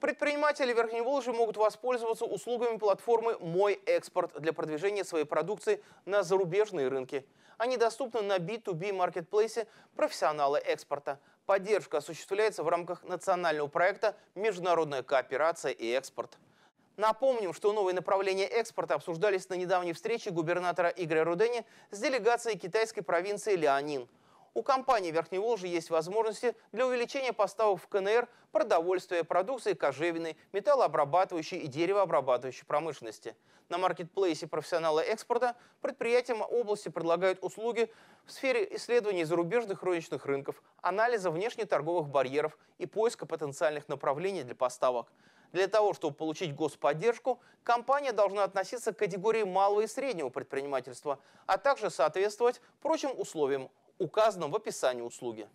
Предприниматели Верхней Волжи могут воспользоваться услугами платформы «Мой экспорт» для продвижения своей продукции на зарубежные рынки. Они доступны на B2B маркетплейсе «Профессионалы экспорта». Поддержка осуществляется в рамках национального проекта «Международная кооперация и экспорт». Напомним, что новые направления экспорта обсуждались на недавней встрече губернатора Игоря Рудени с делегацией китайской провинции Леонин – у компании Верхней Волжи есть возможности для увеличения поставок в КНР продовольствия, продукции кожевенной, металлообрабатывающей и деревообрабатывающей промышленности. На маркетплейсе профессионалы экспорта предприятиям области предлагают услуги в сфере исследований зарубежных розничных рынков, анализа внешнеторговых барьеров и поиска потенциальных направлений для поставок. Для того, чтобы получить господдержку, компания должна относиться к категории малого и среднего предпринимательства, а также соответствовать прочим условиям указанном в описании услуги.